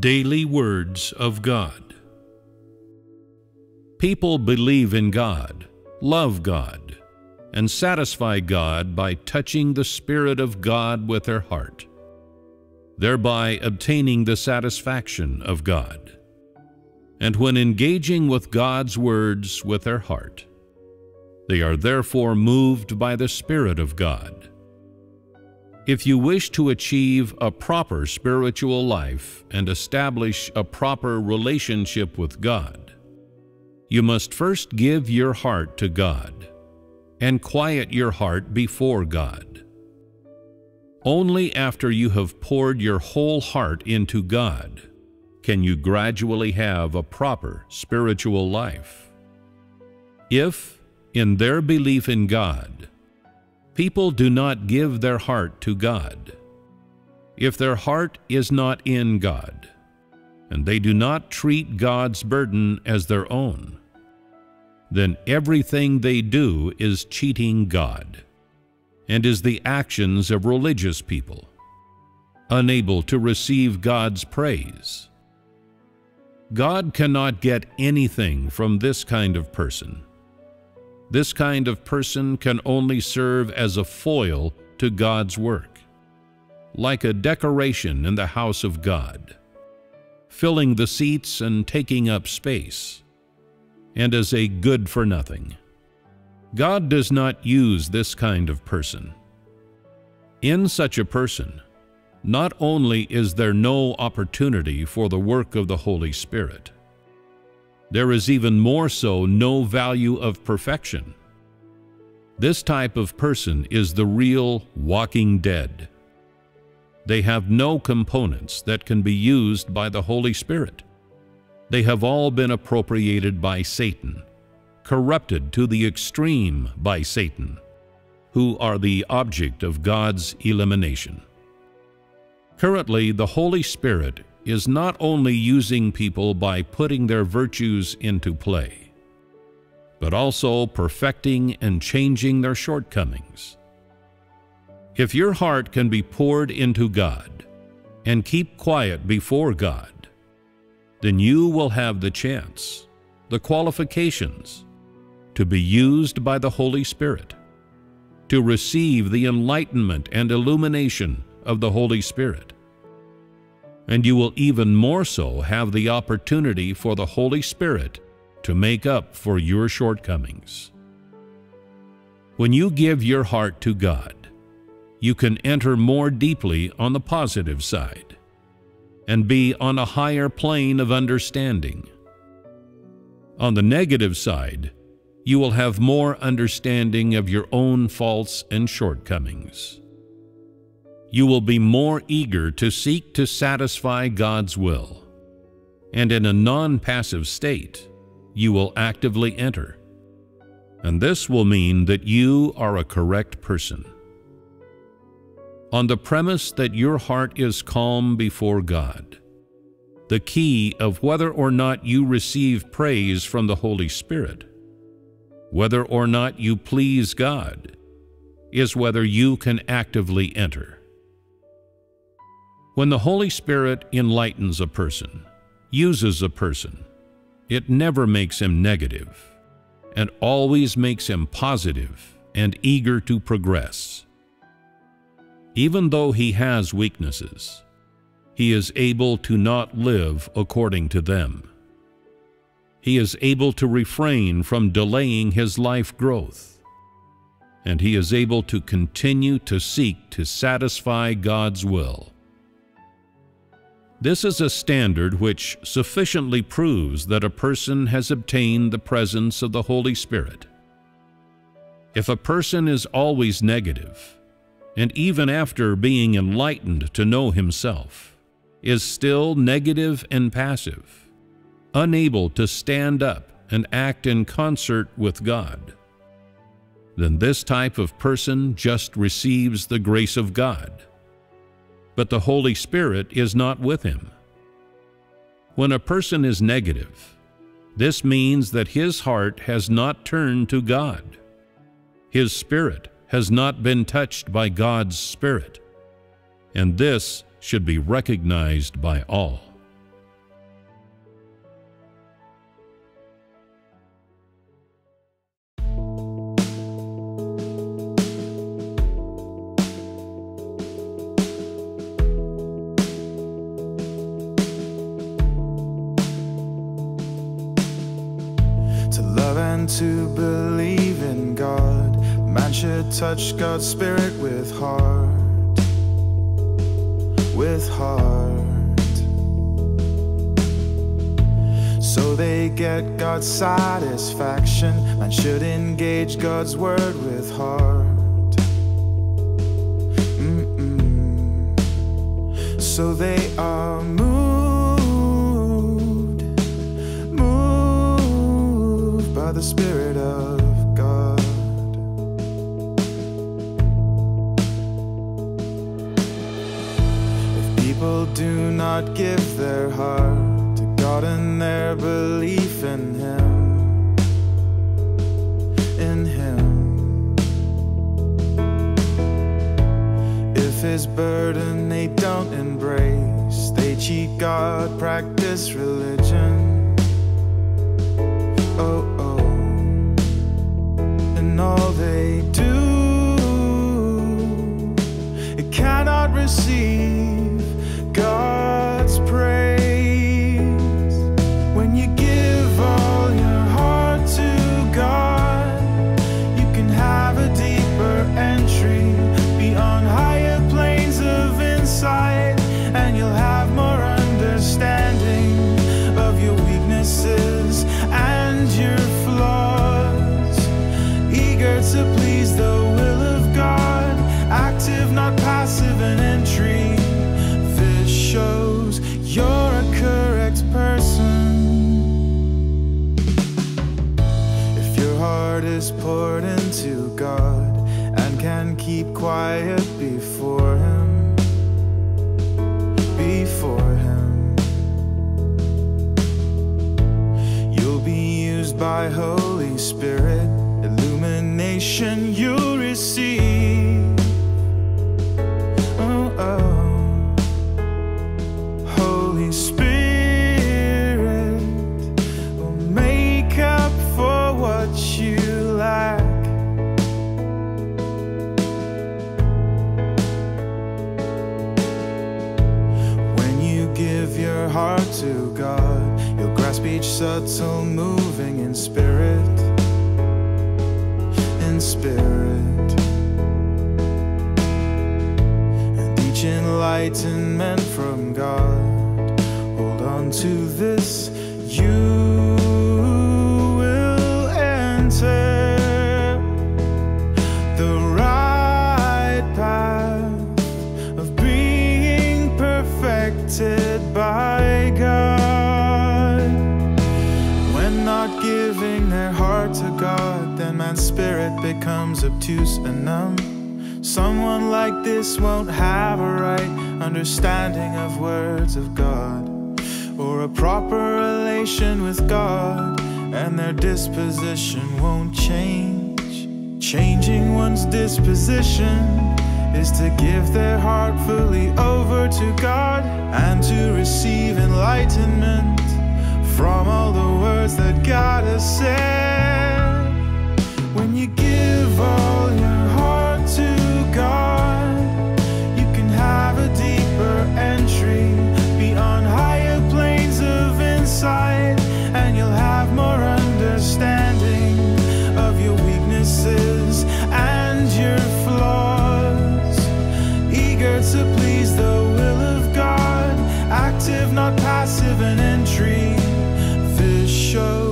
Daily Words of God. People believe in God, love God, and satisfy God by touching the Spirit of God with their heart, thereby obtaining the satisfaction of God. And when engaging with God's words with their heart, they are therefore moved by the Spirit of God if you wish to achieve a proper spiritual life and establish a proper relationship with God, you must first give your heart to God and quiet your heart before God. Only after you have poured your whole heart into God can you gradually have a proper spiritual life. If, in their belief in God, People do not give their heart to God. If their heart is not in God, and they do not treat God's burden as their own, then everything they do is cheating God and is the actions of religious people, unable to receive God's praise. God cannot get anything from this kind of person this kind of person can only serve as a foil to God's work, like a decoration in the house of God, filling the seats and taking up space, and as a good for nothing. God does not use this kind of person. In such a person, not only is there no opportunity for the work of the Holy Spirit, there is even more so no value of perfection. This type of person is the real walking dead. They have no components that can be used by the Holy Spirit. They have all been appropriated by Satan, corrupted to the extreme by Satan, who are the object of God's elimination. Currently, the Holy Spirit is not only using people by putting their virtues into play, but also perfecting and changing their shortcomings. If your heart can be poured into God and keep quiet before God, then you will have the chance, the qualifications, to be used by the Holy Spirit, to receive the enlightenment and illumination of the Holy Spirit, and you will even more so have the opportunity for the Holy Spirit to make up for your shortcomings. When you give your heart to God, you can enter more deeply on the positive side and be on a higher plane of understanding. On the negative side, you will have more understanding of your own faults and shortcomings you will be more eager to seek to satisfy God's will. And in a non-passive state, you will actively enter. And this will mean that you are a correct person. On the premise that your heart is calm before God, the key of whether or not you receive praise from the Holy Spirit, whether or not you please God, is whether you can actively enter. When the Holy Spirit enlightens a person, uses a person, it never makes him negative, and always makes him positive and eager to progress. Even though he has weaknesses, he is able to not live according to them. He is able to refrain from delaying his life growth, and he is able to continue to seek to satisfy God's will. This is a standard which sufficiently proves that a person has obtained the presence of the Holy Spirit. If a person is always negative, and even after being enlightened to know himself, is still negative and passive, unable to stand up and act in concert with God, then this type of person just receives the grace of God but the Holy Spirit is not with him. When a person is negative, this means that his heart has not turned to God. His spirit has not been touched by God's Spirit, and this should be recognized by all. Believe in God, man should touch God's Spirit with heart, with heart. So they get God's satisfaction, man should engage God's word with heart. So they are moved, by the Spirit of God. If people do not give their heart to God and their belief in Him, in Him. If His burden they don't embrace, they cheat God, practice religion. Keep quiet before Him, before Him, you'll be used by Holy Spirit. Moving in spirit, in spirit. And each enlightenment from God, hold on to this, you spirit becomes obtuse and numb. Someone like this won't have a right understanding of words of God or a proper relation with God, and their disposition won't change. Changing one's disposition is to give their heart fully over to God and to receive enlightenment from all the words that God has said. Not passive in entry. This you're